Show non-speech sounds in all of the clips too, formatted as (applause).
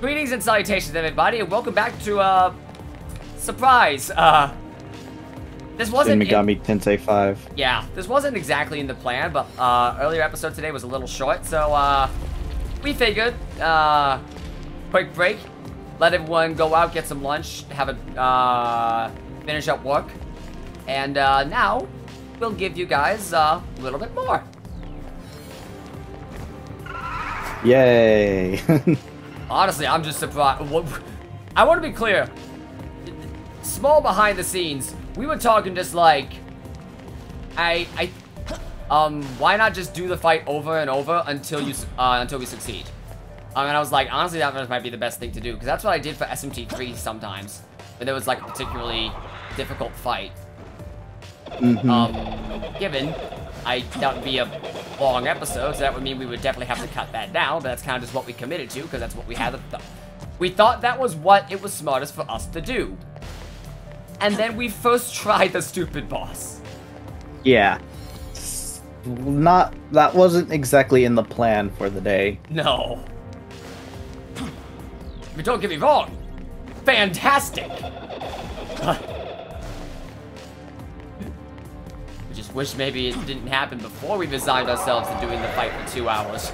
Greetings and salutations, everybody, and welcome back to, uh, surprise, uh, this wasn't... Shin Megami Tensei 5. Yeah, this wasn't exactly in the plan, but, uh, earlier episode today was a little short, so, uh, we figured, uh, quick break, let everyone go out, get some lunch, have a, uh, finish up work, and, uh, now, we'll give you guys, uh, a little bit more. Yay! (laughs) Honestly, I'm just surprised. I want to be clear. Small behind the scenes, we were talking just like, I, I, um, why not just do the fight over and over until you, uh, until we succeed? Um, and I was like, honestly, that might be the best thing to do because that's what I did for SMT3 sometimes, when there was like a particularly difficult fight. Mm -hmm. Um, given I that would be a long episode, so that would mean we would definitely have to cut that down, but that's kind of just what we committed to, because that's what we had th We thought that was what it was smartest for us to do. And then we first tried the stupid boss. Yeah. Not, that wasn't exactly in the plan for the day. No. But don't get me wrong. Fantastic. Wish maybe it didn't happen before we resigned ourselves to doing the fight for two hours.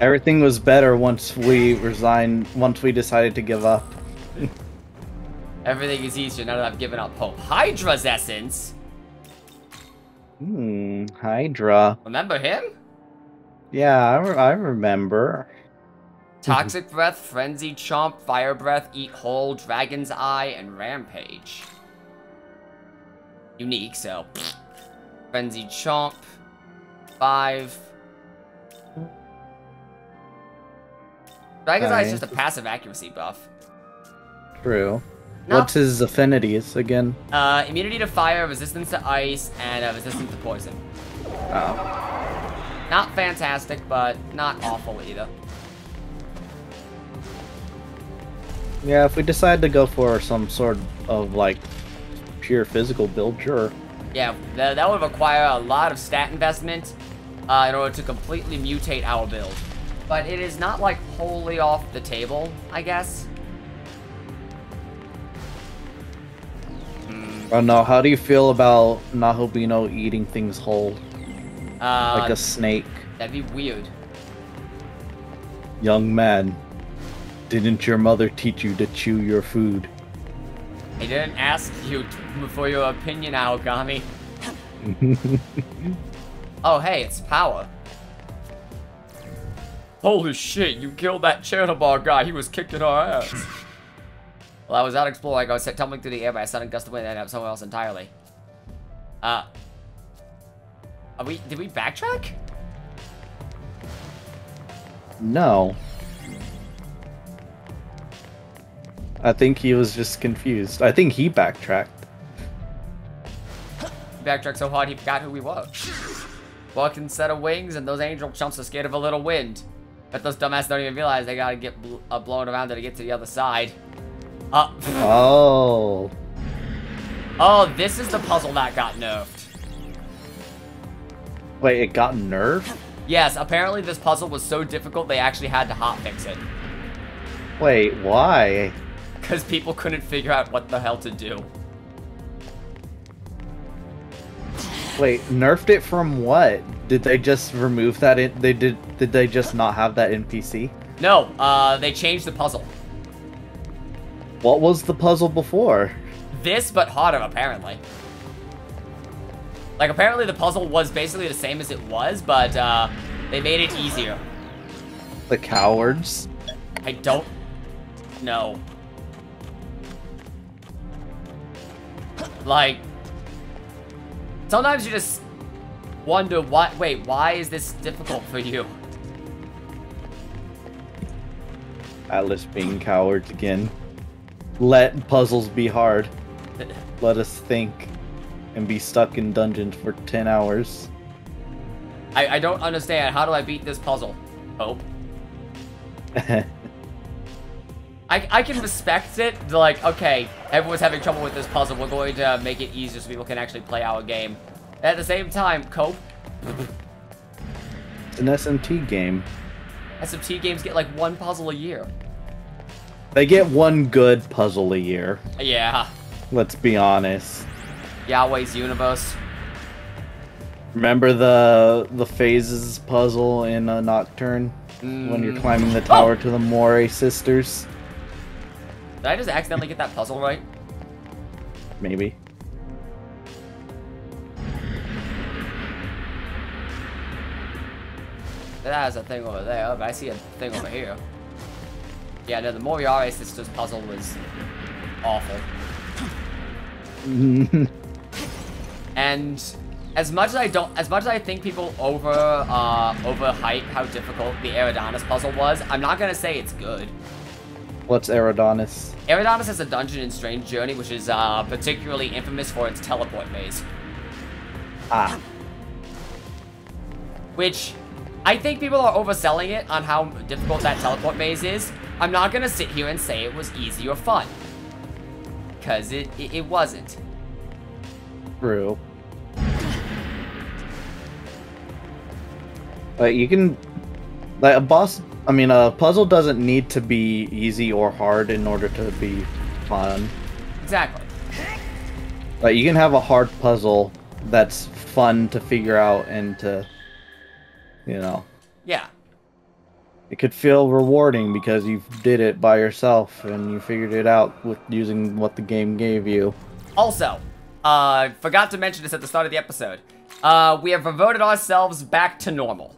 Everything was better once we resigned, once we decided to give up. Everything is easier now that I've given up hope. Hydra's essence? Hmm, Hydra. Remember him? Yeah, I, re I remember. Toxic Breath, Frenzy Chomp, Fire Breath, Eat Whole, Dragon's Eye, and Rampage unique, so. Frenzied Chomp. Five. Dragon's Eye is just a passive accuracy buff. True. What's his affinities again? Uh, immunity to fire, resistance to ice, and uh, resistance to poison. Oh. Not fantastic, but not awful either. Yeah, if we decide to go for some sort of like pure physical build, sure. Yeah, that, that would require a lot of stat investment uh, in order to completely mutate our build. But it is not, like, wholly off the table, I guess. Mm. Oh no, how do you feel about Nahobino eating things whole? Uh, like a snake. That'd be weird. Young man, didn't your mother teach you to chew your food? I didn't ask you for your opinion, Aogami. (laughs) oh, hey, it's power. Holy shit, you killed that Chernobog guy. He was kicking our ass. (laughs) well, I was out exploring. I was tumbling through the air by a sudden gust of wind and ended up somewhere else entirely. Uh, are we, did we backtrack? No. I think he was just confused. I think he backtracked. Backtracked so hard he forgot who he was. Walking set of wings and those angel chumps are scared of a little wind. But those dumbasses don't even realize they gotta get bl uh, blown around to get to the other side. Uh, oh. Oh, this is the puzzle that got nerfed. Wait, it got nerfed? Yes, apparently this puzzle was so difficult they actually had to hotfix it. Wait, why? because people couldn't figure out what the hell to do. Wait, nerfed it from what? Did they just remove that? In, they did. Did they just not have that NPC? No, uh, they changed the puzzle. What was the puzzle before? This, but harder, apparently. Like, apparently the puzzle was basically the same as it was, but, uh, they made it easier. The cowards? I don't know. Like, sometimes you just wonder what, wait, why is this difficult for you? Atlus being cowards again. Let puzzles be hard. Let us think and be stuck in dungeons for 10 hours. I, I don't understand. How do I beat this puzzle? Hope. (laughs) I, I can respect it. Like, okay, everyone's having trouble with this puzzle. We're going to make it easier so people can actually play our game. At the same time, cope. It's (laughs) an SMT game. SMT games get like one puzzle a year. They get one good puzzle a year. Yeah. Let's be honest. Yahweh's Universe. Remember the the phases puzzle in uh, Nocturne when you're Mm. climbing the tower to the Moirae sisters? Did I just accidentally get that puzzle right? Maybe. That has a thing over there, but I see a thing over here. Yeah, no, the Moriarty sisters puzzle was awful. (laughs) And as much as I don't, as much as I think people over, uh, overhype how difficult the Eridanus puzzle was, I'm not gonna say it's good. What's Eridanus? Eridanus is a dungeon in Strange Journey, which is, uh, particularly infamous for its teleport maze. Ah, Which, I think people are overselling it on how difficult that teleport maze is. I'm not gonna sit here and say it was easy or fun. Cause it, it, it wasn't. true. But you can, like a boss. I mean, a puzzle doesn't need to be easy or hard in order to be fun. Exactly. Like you can have a hard puzzle that's fun to figure out and to, you know, Yeah. it could feel rewarding because you did it by yourself and you figured it out with using what the game gave you. Also, uh, forgot to mention this at the start of the episode. Uh, we have reverted ourselves back to normal.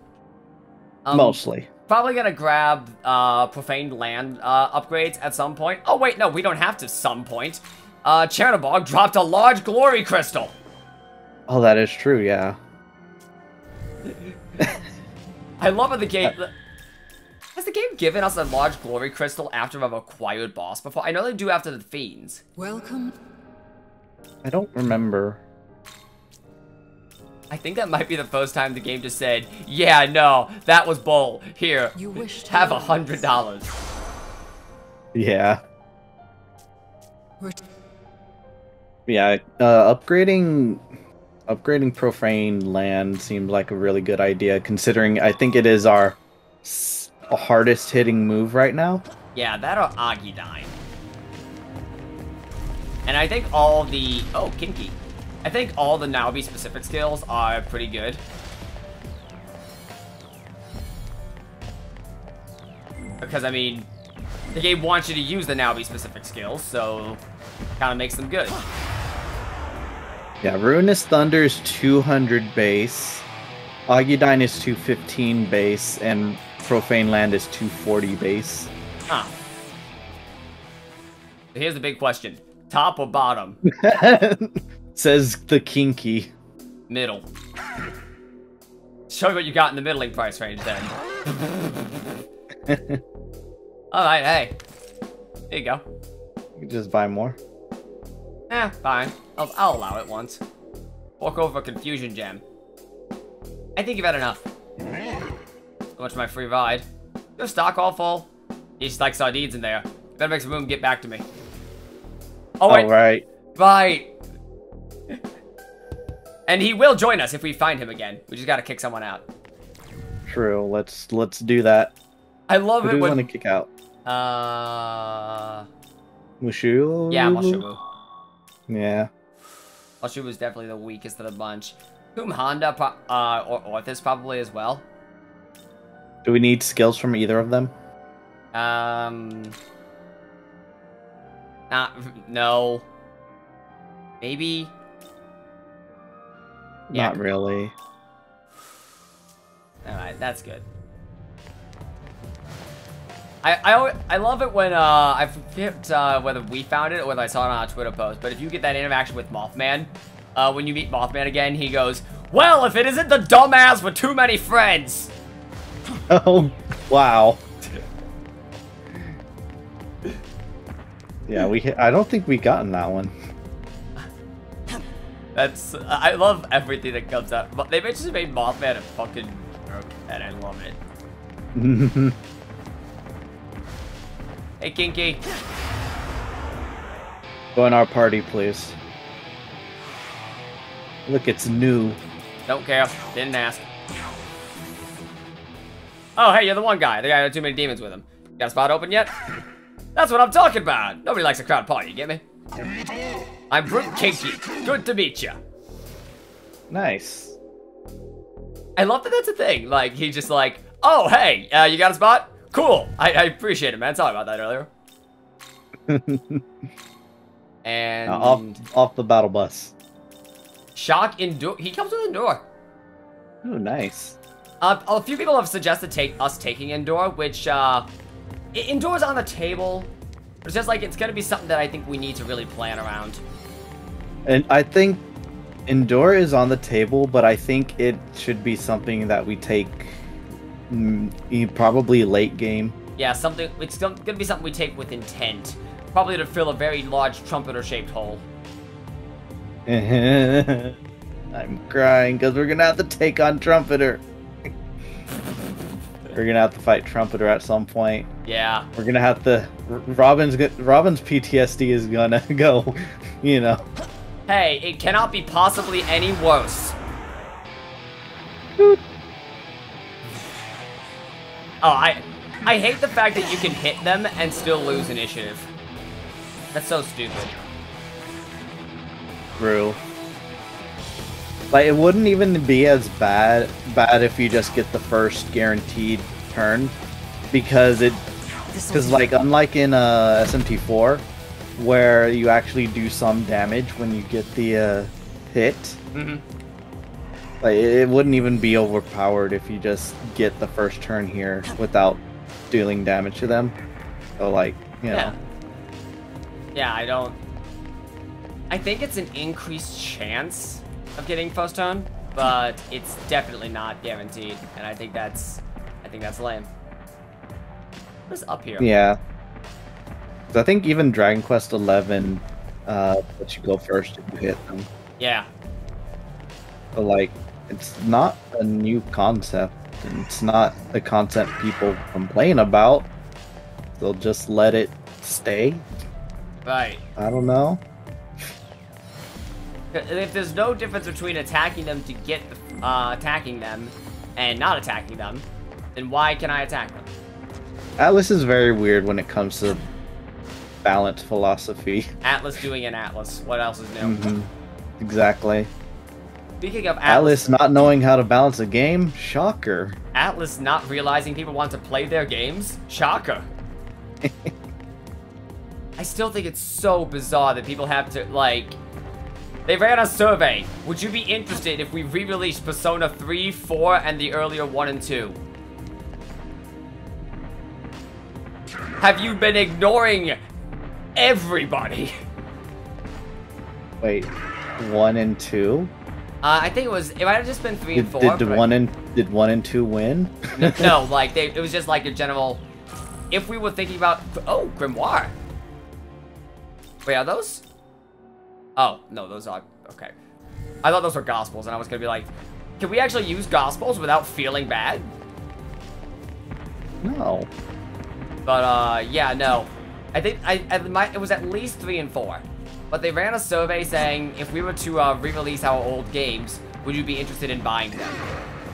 Um, Mostly. Probably gonna grab, uh, profaned land, uh, upgrades at some point. Oh, wait, no, we don't have to some point. Uh, Chernobog dropped a large glory crystal. Oh, that is true. Yeah. (laughs) I love how the game... Has the game given us a large glory crystal after I've acquired boss before? I know they do after the fiends. Welcome. I don't remember. I think that might be the first time the game just said, yeah, no, that was bull. Here, You wish to have a hundred dollars. Yeah. Yeah. Uh, upgrading, upgrading profane land seems like a really good idea, considering I think it is our s- hardest hitting move right now. Yeah, that or Agidyne. And I think all the... Oh, Kinky. I think all the Naobi specific skills are pretty good. Because, I mean, the game wants you to use the Naobi specific skills, so kind of makes them good. Yeah, Ruinous Thunder is 200 base, Agidyne is 215 base, and Profane Land is 240 base. Huh. Here's the big question. Top or bottom? (laughs) Says the kinky. Middle. Show me what you got in the middling price range then. (laughs) Alright, hey. There you go. You can just buy more. Eh, fine. I'll, I'll allow it once. Walk over a confusion gem. I think you've had enough. So much for my free ride. Your stock all full. You just like sardines in there. Better make some room and get back to me. Oh, wait. All right. Right. (laughs) and he will join us if we find him again. We just gotta kick someone out. True. Let's let's do that. I love Who it do we when... want to kick out? Uh... Mushu? Yeah, Mashubu. Yeah. Mashubu is definitely the weakest of the bunch. Whom Honda, pro uh, or Orthrus probably as well. Do we need skills from either of them? Um... Not... No. Maybe... Yeah. Not really. Alright, that's good. I, I, I love it when, uh, I forget uh, whether we found it or whether I saw it on a Twitter post, but if you get that interaction with Mothman, uh, when you meet Mothman again, he goes, Well, if it isn't the dumbass with too many friends! (laughs) Oh, wow. (laughs) Yeah, we. I don't think we gotten that one. That's, I love everything that comes out. But They just made Mothman a fucking jerk, and I love it. (laughs) Hey, Kin-Ki. Join our party, please. Look, it's new. Don't care. Didn't ask. Oh, hey, you're the one guy. The guy who had too many demons with him. Got a spot open yet? (laughs) That's what I'm talking about. Nobody likes a crowd party, you get me? I'm Brute Kin-Ki. Good to meet you. Nice. I love that that's a thing. Like, he's just like, oh, hey, uh, you got a spot? Cool. I, I appreciate it, man. Sorry about that earlier. (laughs) and Uh, off off the battle bus. Shock Endure. He comes with Endure. Oh, nice. Uh, a few people have suggested take us taking Endure, which, uh, Endure's on the table. It's just like, it's gonna be something that I think we need to really plan around. And I think Endure is on the table, but I think it should be something that we take mm, probably late game. Yeah, something, it's gonna gonna be something we take with intent. Probably to fill a very large trumpeter-shaped hole. (laughs) I'm crying because we're gonna have to take on Trumpeter. (laughs) we're gonna have to fight Trumpeter at some point. Yeah. We're gonna have to. Robin's Robin's PTSD is gonna (laughs) go. You know. Hey, it cannot be possibly any worse. Oh, I I hate the fact that you can hit them and still lose initiative. That's so stupid. True. Like it wouldn't even be as bad bad if you just get the first guaranteed turn, because it because like unlike in uh, SMT4, where you actually do some damage when you get the uh, hit. Mhm. Like it it wouldn't even be overpowered if you just get the first turn here without dealing damage to them. So like you know. Yeah. Yeah, I don't. I think it's an increased chance of getting first turn, but it's definitely not guaranteed, and I think that's, I think that's lame. What's up here? Yeah. I think even Dragon Quest Eleven uh, lets you go first if you hit them. Yeah. But like, it's not a new concept, and it's not the concept people complain about. They'll just let it stay. Right. I don't know. If there's no difference between attacking them to get the, uh, attacking them and not attacking them, then why can I attack them? Atlus is very weird when it comes to balance philosophy. (laughs) Atlus doing an Atlus. What else is new? Mhm. Exactly. Speaking of Atlus, Atlus not knowing how to balance a game, shocker. Atlus not realizing people want to play their games, shocker. (laughs) I still think it's so bizarre that people have to, like... They ran a survey. Would you be interested if we re-released Persona 3, 4, and the earlier 1 and 2? Have you been ignoring everybody? Wait, one and two? Uh, I think it was, it might have just been 3 and 4. did, did one and did one and two win? no, no, (laughs) like they, it was just like a general. If we were thinking about, oh, grimoire. Wait, are those? Oh no, those are okay. I thought those were gospels, and I was gonna be like, can we actually use gospels without feeling bad? No. But uh, yeah, no. I think I, I it was at least three and four. But they ran a survey saying if we were to uh, re-release our old games, would you be interested in buying them?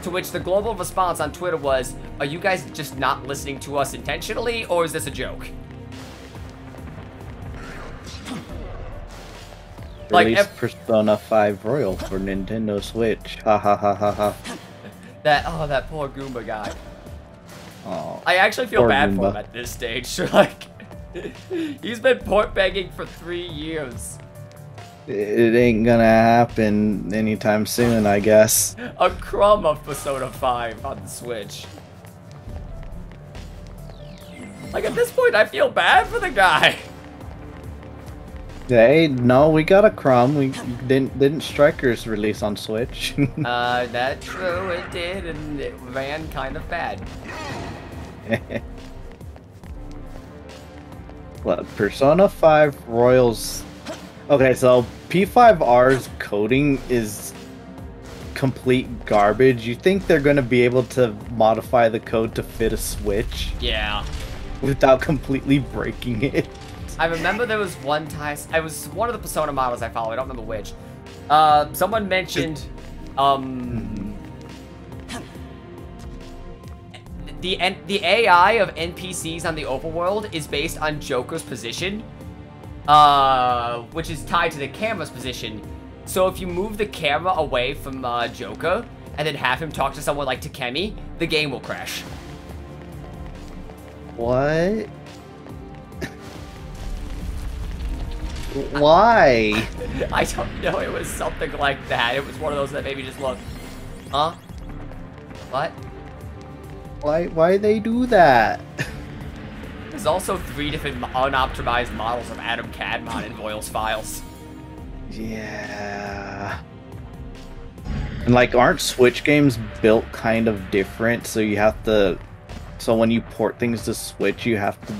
To which the global response on Twitter was, are you guys just not listening to us intentionally, or is this a joke? Like, Release Persona 5 Royal for Nintendo Switch. Ha ha ha ha ha. (laughs) That, oh, that poor Goomba guy. Oh. I actually feel bad for him at this stage. (laughs) like, (laughs) he's been port begging for three years. It ain't gonna happen anytime soon, I guess. A crumb of Persona 5 on the Switch. Like, at this point, I feel bad for the guy. (laughs) Hey, no, we got a crumb. We didn't didn't Strikers release on Switch. (laughs) Uh, that's true, it did, and it ran kind of bad. What, Persona 5 Royals. Okay, so P5R's coding is complete garbage. You think they're gonna be able to modify the code to fit a Switch Yeah. without completely breaking it? I remember there was one time, I was one of the Persona models I follow, I don't remember which. Uh, someone mentioned, um, the N the AI of NPCs on the overworld is based on Joker's position, uh, which is tied to the camera's position. So if you move the camera away from uh, Joker and then have him talk to someone like Takemi, the game will crash. What? Why? (laughs) I don't know. It was something like that. It was one of those that maybe just look, huh? What? Why? Why they do that? There's also three different unoptimized models of Adam Kadmon in Royals files. Yeah. And like, aren't Switch games built kind of different? So you have to. So when you port things to Switch, you have to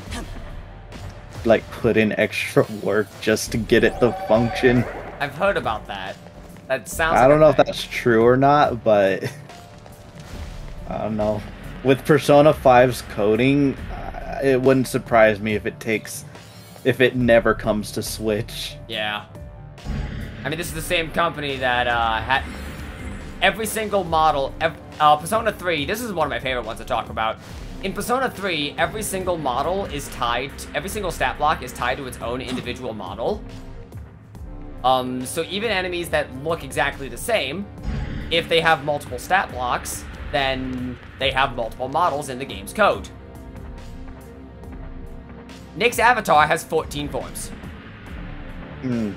like put in extra work just to get it to function. I've heard about that. That sounds. I like don't know if that's true or not, but (laughs) I don't know. With Persona 5's coding, uh, it wouldn't surprise me if it takes if it never comes to Switch. Yeah. I mean, this is the same company that uh, had every single model. Ev- uh, Persona 3. This is one of my favorite ones to talk about. In Persona 3, every single model is tied. Every single stat block is tied to its own individual model. Um, so even enemies that look exactly the same, if they have multiple stat blocks, then they have multiple models in the game's code. Nyx Avatar has 14 forms, hmm.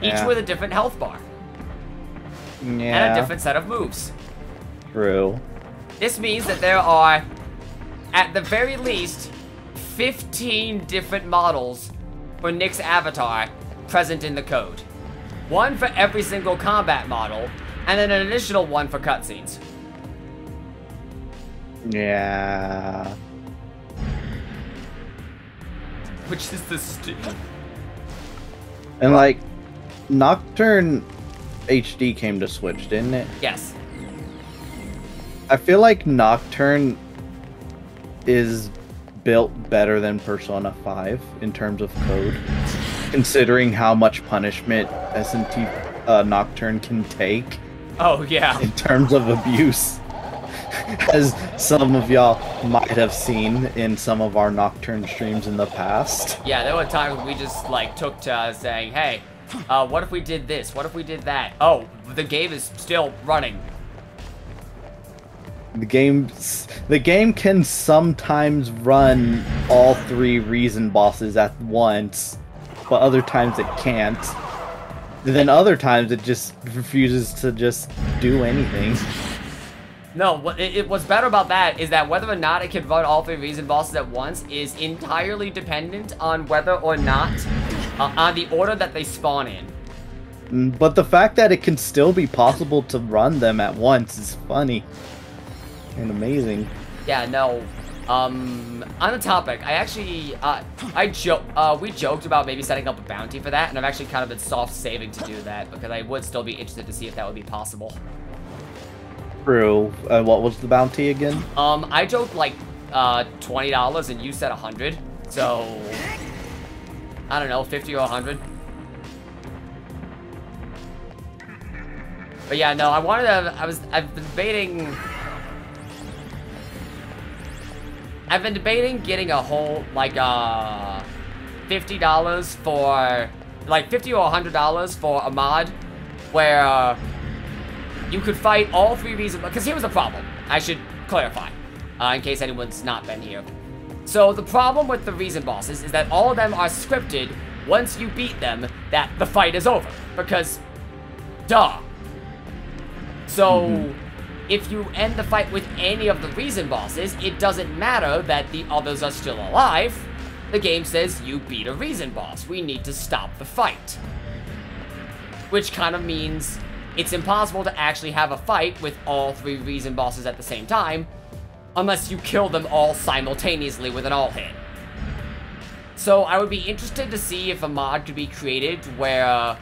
each Yeah. with a different health bar and a different set of moves. true. This means that there are, at the very least, 15 different models for Nyx Avatar present in the code. One for every single combat model, and then an additional one for cutscenes. Yeah. Which is the stu- And like, Nocturne HD came to Switch, didn't it? Yes. I feel like Nocturne is built better than Persona 5 in terms of code, considering how much punishment SMT uh, Nocturne can take Oh, yeah. in terms of abuse. (laughs) As some of y'all might have seen in some of our Nocturne streams in the past. Yeah, there were times we just, like, took to uh, saying, hey, uh, what if we did this? What if we did that? Oh, the game is still running. The game, the game can sometimes run all three reason bosses at once, but other times it can't. Then other times it just refuses to just do anything. No, what it, it, what's better about that is that whether or not it can run all three reason bosses at once is entirely dependent on whether or not, uh, on the order that they spawn in. Mm, But the fact that it can still be possible to run them at once is funny and amazing. Yeah, no. Um, on the topic, I actually, uh, I joke, uh, we joked about maybe setting up a bounty for that, and I've actually kind of been soft saving to do that because I would still be interested to see if that would be possible. True. Uh, what was the bounty again? Um, I joked like, uh, $20 and you said a 100 so, I don't know, 50 or a 100 But yeah, no, I wanted to, I was, I've been debating, I've been debating getting a whole, like, uh, $50 for, like, 50 or a $100 for a mod where, uh, you could fight all three reasons, because here was the problem, I should clarify, uh, in case anyone's not been here. So the problem with the reason bosses is that all of them are scripted once you beat them that the fight is over, because, duh. So, if you end the fight with any of the reason bosses, it doesn't matter that the others are still alive. The game says you beat a reason boss. We need to stop the fight. Which kind of means it's impossible to actually have a fight with all three reason bosses at the same time, unless you kill them all simultaneously with an all hit. So I would be interested to see if a mod could be created where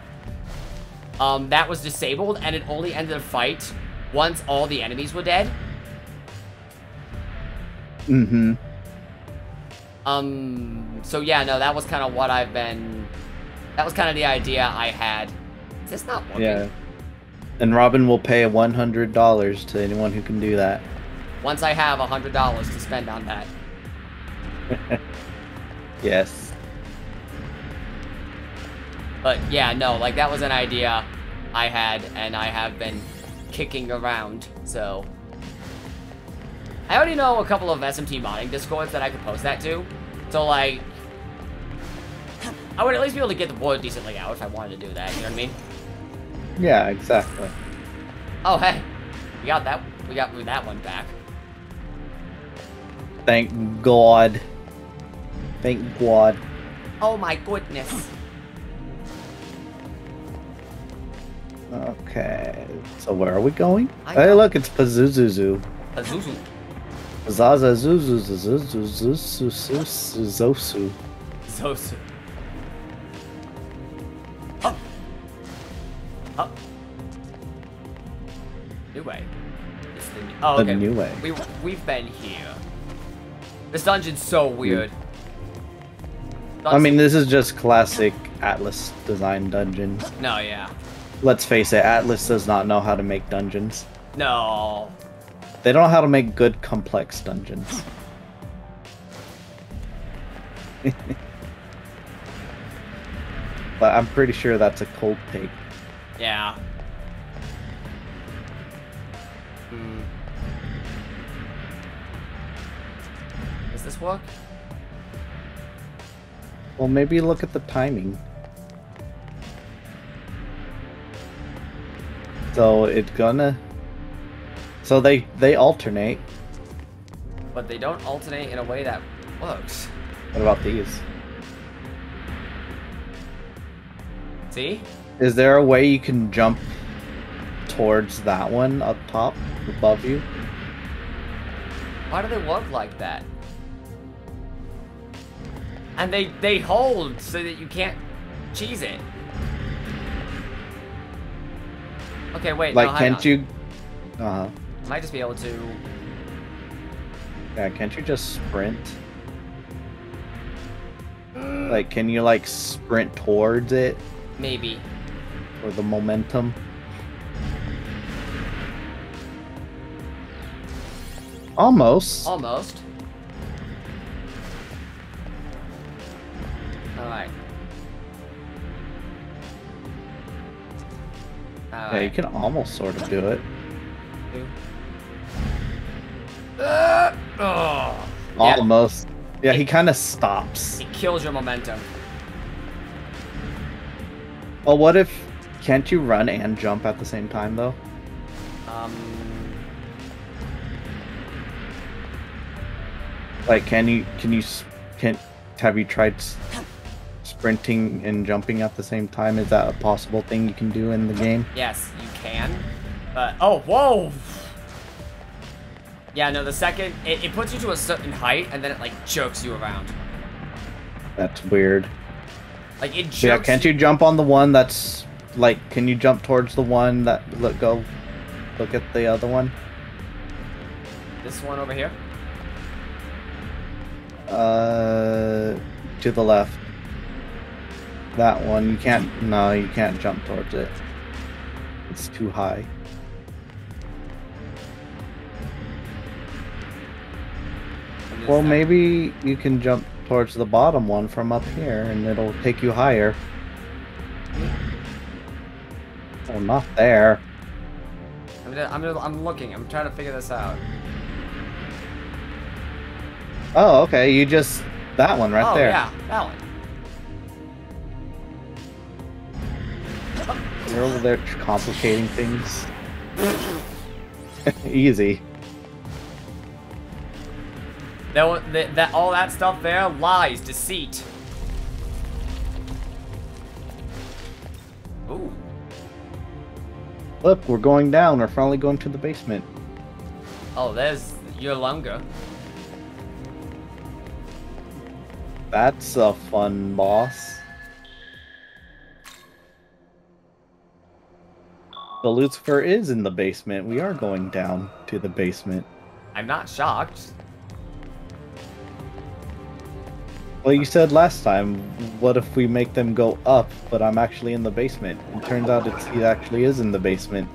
um, that was disabled and it only ended a fight once all the enemies were dead. Mm-hmm. Um, so yeah, no, that was kind of what I've been, that was kind of the idea I had. Is this not working? Yeah. And Robin will pay $100 to anyone who can do that. Once I have hundred dollars to spend on that. (laughs) Yes. But yeah, no, like that was an idea I had and I have been kicking around, so. I already know a couple of SMT modding discords that I could post that to. So like, I would at least be able to get the board decently out if I wanted to do that, you know what I mean? Yeah, exactly. Oh hey, we got that, we got that one back. Thank God. Thank God. Oh my goodness. Okay. So where are we going? I Hey, look, it's Pazuzuzu. Azuzu. Zaza Zuzu Zuzu Zuzu Zuzu Zosu. Up. New way. It's the new, oh, okay. new way. We we've been here. This dungeon's so weird. I mean, this is just classic Atlus design dungeon. no, yeah, Let's face it, Atlus does not know how to make dungeons. no. They don't know how to make good, complex dungeons. (laughs) but I'm pretty sure that's a cold take. Yeah. Hmm. Does this work? Well, maybe look at the timing. So it's gonna. So they they alternate. But they don't alternate in a way that works. What about these? See? Is there a way you can jump towards that one up top above you? Why do they work like that? And they they hold so that you can't cheese it. Okay, wait. Like, no, can't on. you? Uh huh. Might just be able to. Yeah, can't you just sprint? Like, can you like sprint towards it Maybe. For the momentum? Almost. Almost. Alright. Yeah, you can almost sort of do it. Uh, oh. Yeah, Almost. Yeah, he kind of stops. it kills your momentum. Well, what if can't you run and jump at the same time though? Um, Like, can you can you can have you tried sprinting and jumping at the same time? Is that a possible thing you can do in the game? yes, you can. But, oh, whoa! Yeah, no, the second, it, it puts you to a certain height, and then it, like, jerks you around. That's weird. Like, it jerks yeah, can't you jump on the one that's like? Can you jump towards the one that look go? Look at the other one. This one over here? Uh, to the left. That one you can't. No, you can't jump towards it. It's too high. Well, maybe you can jump towards the bottom one from up here, and it'll take you higher. Oh, not there. I'm, just, I'm, I'm looking, I'm trying to figure this out. Oh, okay. You just that one right oh, there. yeah, that one. You're over there complicating things. (laughs) Easy. That, one- that, that, all that stuff there, lies, deceit. Ooh. Look, we're going down. We're finally going to the basement. Oh, there's your lunga. That's a fun boss. The Lucifer is in the basement. We are going down to the basement. I'm not shocked. Well, you said last time, what if we make them go up, but I'm actually in the basement? It turns out it's, he actually is in the basement.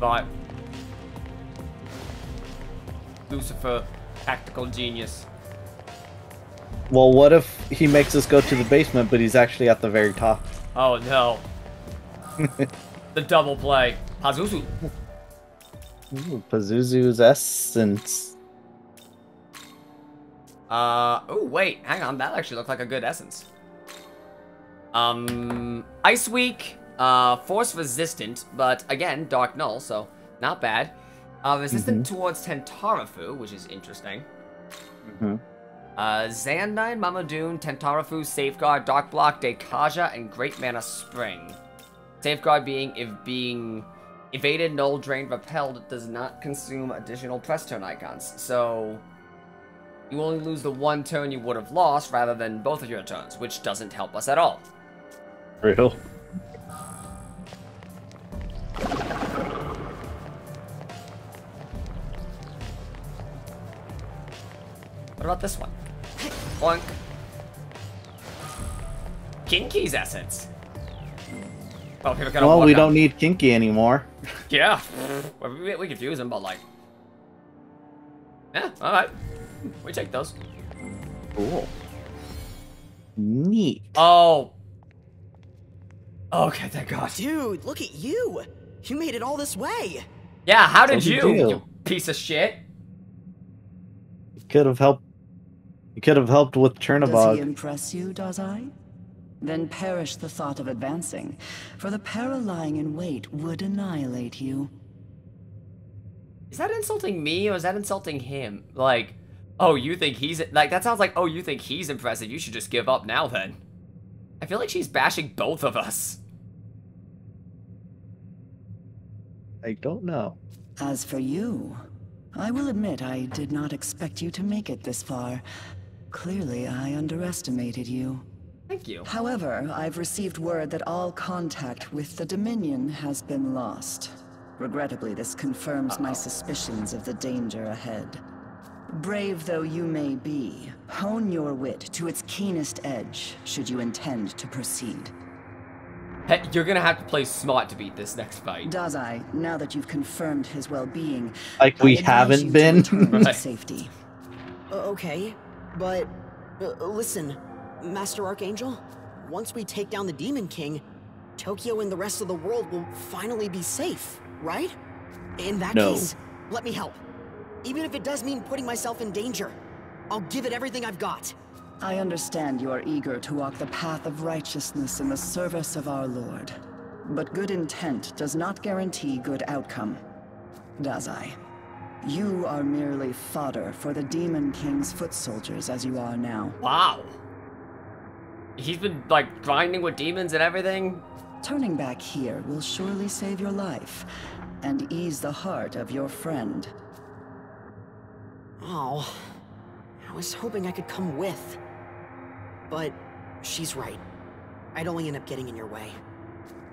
But Lucifer, tactical genius. Well, what if he makes us go to the basement, but he's actually at the very top? Oh no. (laughs) the double play. Pazuzu. Ooh, Pazuzu's essence. Uh, oh wait, hang on, that actually looked like a good essence. Um, Ice Weak, uh, Force Resistant, but again, Dark Null, so not bad. Uh, resistant towards Tentarafoo, which is interesting. hmm Uh, Zandyne, Mamudoon, Tentarafoo, Safeguard, Dark Block, Dekaja, and Great Mana Spring. Safeguard being if being evaded, null, drained, repelled does not consume additional press turn icons. So you only lose the one turn you would have lost rather than both of your turns, which doesn't help us at all. Real. What about this one? Boink. Kin-Ki's essence. Oh, people gonna Well, we don't need Kin-Ki anymore. Yeah, well, (laughs) we, we could use them, but like, yeah, all right, we take those. Cool. Neat. Oh, okay, thank God. Dude, look at you! You made it all this way! Yeah, how did you you, you piece of shit? You could have helped. You could have helped with Does he impress you, Dazai? Then perish the thought of advancing, for the para lying in wait would annihilate you. Is that insulting me or is that insulting him? Like, oh, you think he's like that sounds like oh, you think he's impressive? You should just give up now then. I feel like she's bashing both of us. I don't know. As for you, I will admit I did not expect you to make it this far. Clearly, I underestimated you. Thank you. However, I've received word that all contact with the Dominion has been lost. Regrettably, this confirms my suspicions of the danger ahead. Brave though you may be, hone your wit to its keenest edge should you intend to proceed. Hey, you're gonna have to play smart to beat this next fight. Dazai, now that you've confirmed his well-being, Like I we haven't been. to (laughs) Right. safety. Okay, but uh, listen, Master Archangel, once we take down the Demon King, Tokyo and the rest of the world will finally be safe, right? In that No. case, let me help. Even if it does mean putting myself in danger, I'll give it everything I've got. I understand you are eager to walk the path of righteousness in the service of our Lord. But good intent does not guarantee good outcome. does Dazai, you are merely fodder for the Demon King's foot soldiers as you are now. Wow. He's been like grinding with demons and everything. Turning back here will surely save your life and ease the heart of your friend. Oh, I was hoping I could come with. But she's right. I'd only end up getting in your way.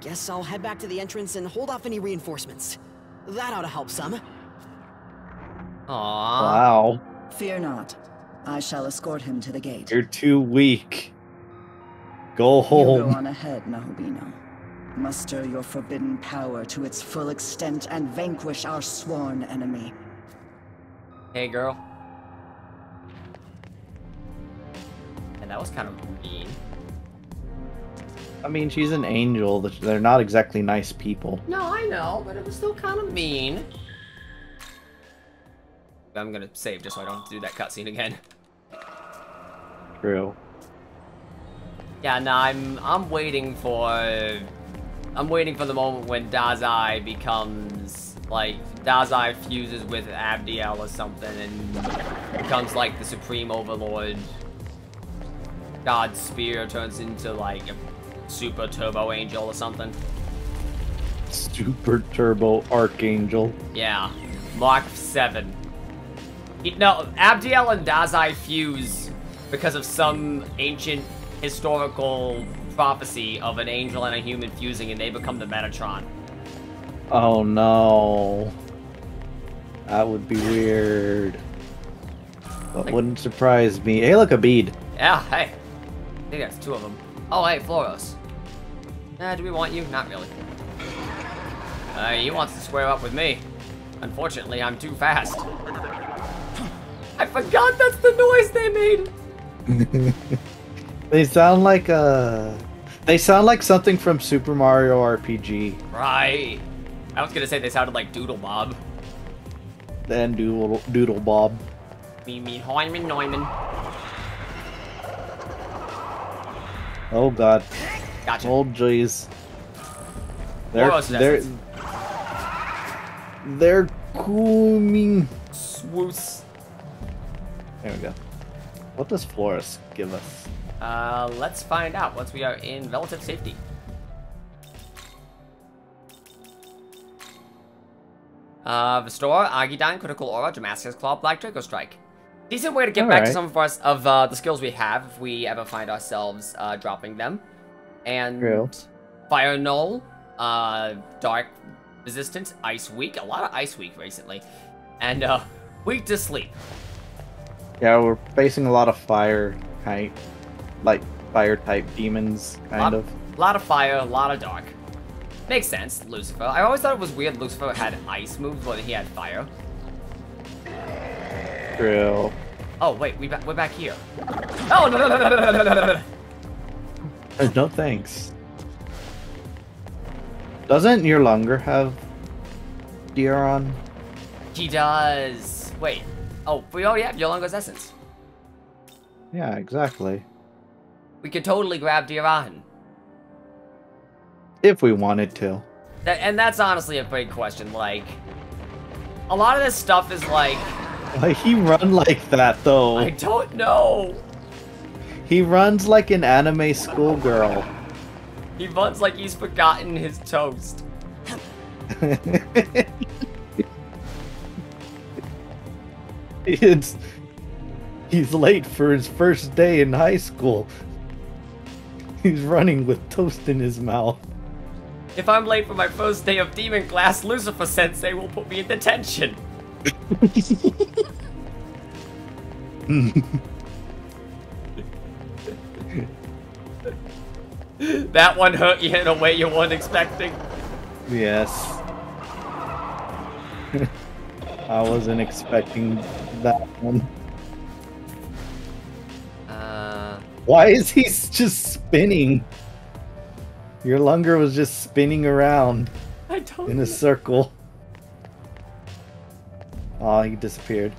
Guess I'll head back to the entrance and hold off any reinforcements. That ought to help some. Aww. Wow. Fear not. I shall escort him to the gate. You're too weak. Go home. You home. go on ahead, Nahobino. Muster your forbidden power to its full extent and vanquish our sworn enemy. Hey, girl. And that was kind of mean. I mean, she's an angel. They're not exactly nice people. No, I know, but it was still kind of mean. I'm gonna save just so I don't do that cutscene again. True. Yeah, no, I'm I'm waiting for I'm waiting for the moment when Dazai becomes like Dazai fuses with Abdiel or something and becomes like the supreme overlord. God's spear turns into like a super turbo angel or something. Super Turbo Archangel. Yeah, Mark 7. He- No, Abdiel and Dazai fuse because of some ancient historical prophecy of an angel and a human fusing and they become the Metatron. Oh no. That would be weird. But wouldn't surprise me. Hey, look, a bead. Yeah, hey. I think that's two of them. Oh, hey, Fleros. Uh, do we want you? Not really. Uh, he wants to square up with me. Unfortunately, I'm too fast. I forgot that's the noise they made. (laughs) They sound like uh they sound like something from Super Mario RPG Right. I was gonna say they sounded like Doodle Bob. And Doodle Doodle Bob. Me, me, Hyman, Neumann. Oh god. Gotcha. Oh jeez. They're they're they're coming. Swoos. There we go. What does Flauros give us? Uh, let's find out once we are in relative safety. Uh, Restore, Agidyne, Critical Aura, Damascus Claw, Black Draco Strike. Decent way to get back to some of us of uh, the skills we have if we ever find ourselves uh, dropping them. And True. Fire Null, uh, Dark Resistance, Ice Weak, a lot of Ice Weak recently, and uh, Weak to Sleep. Yeah, we're facing a lot of fire type like fire type demons kind lot, of. A lot of fire, a lot of dark. Makes sense, Lucifer. I always thought it was weird Lucifer had ice moves, but he had fire. True. Oh, wait, we ba we're back here. Oh, no, no, no, no, no, no, no, no, no, no. Uh, No thanks. Doesn't Yurlungur have Dioron? He does. Wait. Oh, we already have Yurlungur's Essence. Yeah, exactly. We could totally grab Diarahan. If we wanted to. And that's honestly a big question. Like, a lot of this stuff is like, Why he run like that though? I don't know. He runs like an anime schoolgirl. He runs like he's forgotten his toast. (laughs) it's he's late for his first day in high school. He's running with toast in his mouth. If I'm late for my first day of demon class, Lucifer Sensei will put me in detention. that one hurt you in a way you weren't expecting. Yes. I wasn't expecting that one. Uh, Why is he just spinning? Yurlungur was just spinning around in a circle. Oh, he disappeared.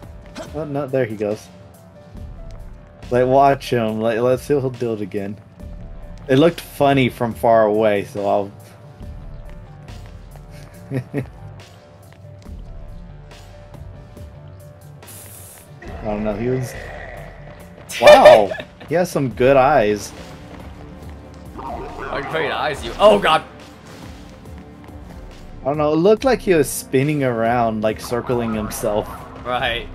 Oh no, there he goes. Like, watch him. Like, let's see if he'll do it again. It looked funny from far away, so I'll. (laughs) I don't know. He was. Wow, he has some good eyes. I'm afraid eyes you. Oh god. I don't know. It looked like he was spinning around, like circling himself. Right.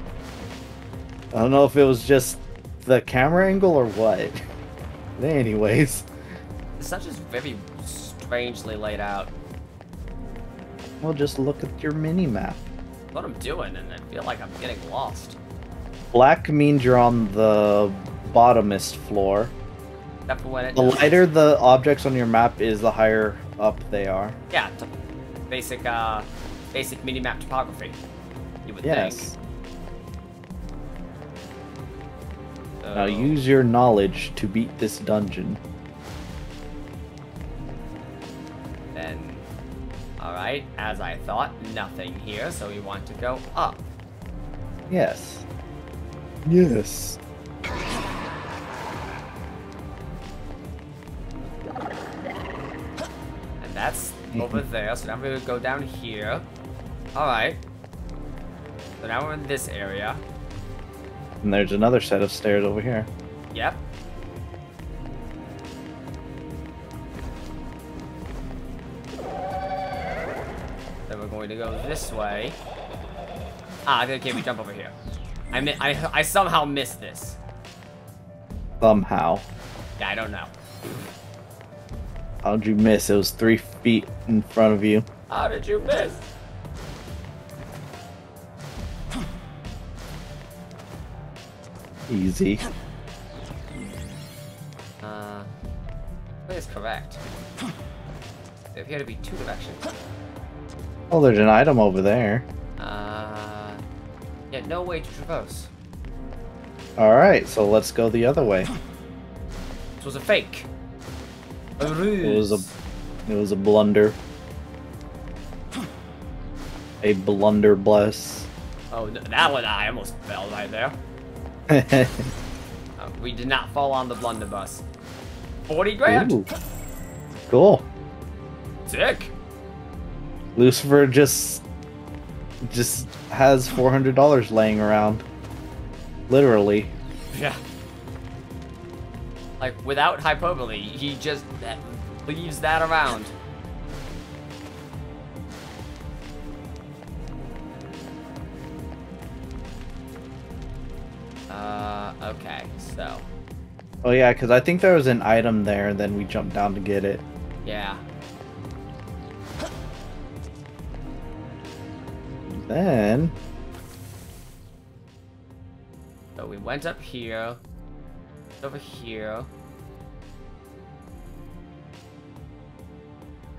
I don't know if it was just the camera angle or what. Anyways, It's such is very strangely laid out. we'll just look at your mini map. What I'm doing, and I feel like I'm getting lost. Black means you're on the bottomest floor. Except for when it. The lighter the objects on your map is, the higher up they are. Yeah, basic, uh, basic mini-map topography. You would Yes. think. Now So- use your knowledge to beat this dungeon. Then, alright, as I thought, nothing here, so we want to go up. Yes. Yes. (laughs) over there, so now we would go down here. Alright. So now we're in this area. And there's another set of stairs over here. Yep. Then we're going to go this way. Ah, okay, we jump over here. I, mi- I, I somehow missed this. Somehow. Yeah, I don't know. How'd you miss? It was three feet in front of you. How did you miss? Easy. Uh, that is correct. There appear to be two directions. Oh, there's an item over there. Uh, yeah, no way to traverse. All right, so let's go the other way. This was a fake. A It was a, it was a blunder. A blunder bless. Oh, that one I almost fell right there. (laughs) Uh, we did not fall on the blunderbuss. 40 grand. cool. Sick. Lucifer just just has four hundred dollars laying around. Literally. Yeah. Like, without hyperbole, he just uh, leaves that around. Uh, okay, so, Oh yeah, because I think there was an item there, and then we jumped down to get it. yeah. Then So we went up here, over here.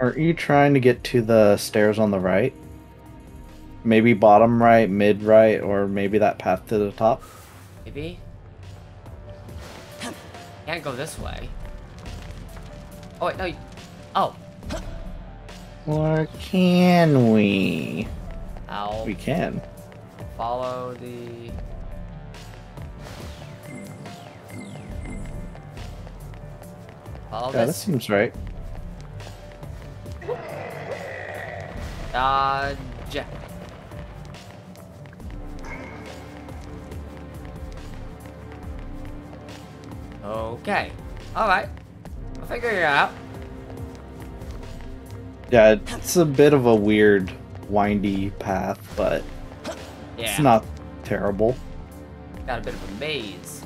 are you trying to get to the stairs on the right? Maybe bottom right, mid right, or maybe that path to the top. Maybe? Can't go this way. Oh, wait, no. you- Oh. Or can we? I'll We can. follow the... Follow Yeah, that seems right. Dodge. Okay. Alright. I'll figure it out. Yeah, it's a bit of a weird, windy path, but Yeah. it's not terrible. Got a bit of a maze.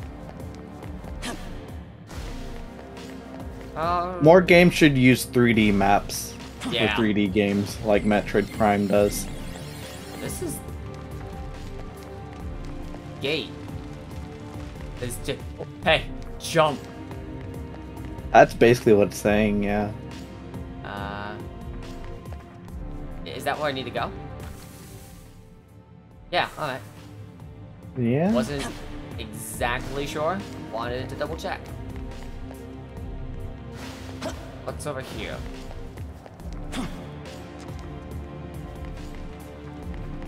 More games should use 3D maps Yeah. for 3D games, like Metroid Prime does. This is gate. Hey, jump. That's basically what it's saying, yeah. Uh, is that where I need to go? Yeah. All right. Yeah. Wasn't exactly sure. Wanted to double check. What's over here?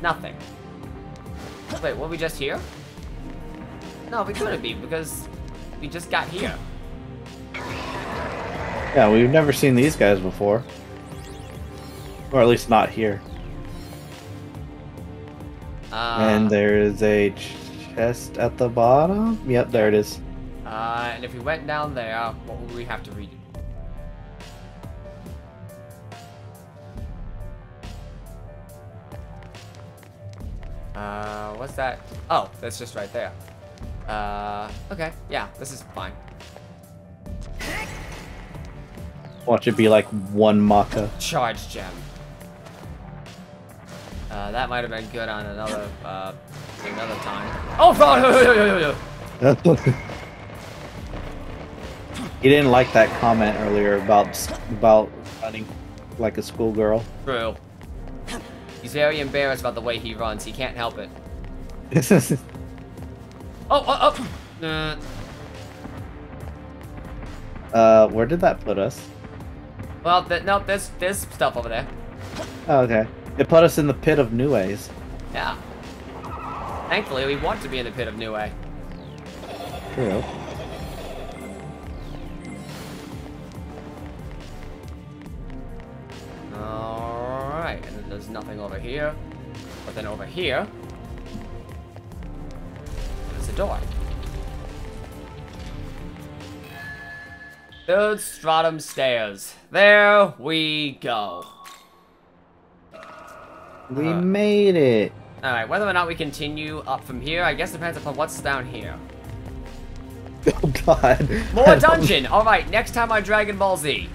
Nothing. Wait, were we just here? No, we couldn't be because we just got here. Yeah, we've never seen these guys before. Or at least not here. Uh, and there is a chest at the bottom. Yep, there it is. Uh, and if we went down there, what would we have to redo? That's just right there. Uh, okay, yeah, this is fine. Watch it be like one macca. Charge gem. Uh, that might have been good on another, uh, another time. Oh, God! (laughs) He didn't like that comment earlier about about running like a schoolgirl. True. He's very embarrassed about the way he runs. He can't help it. (laughs) Oh, oh, oh! Uh, uh, where did that put us? well, th no, there's, there's stuff over there. Oh, okay. It put us in the pit of new ways. Yeah. Thankfully, we want to be in the pit of New Way. True. Alright, and then there's nothing over here. But then over here, door. Third stratum stairs. There we go. We Uh. made it. Alright, whether or not we continue up from here, I guess depends upon what's down here. (laughs) Oh god. More (laughs) dungeon! Alright, next time on Dragon Ball Z.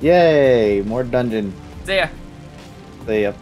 Yay! More dungeon. See ya. See ya.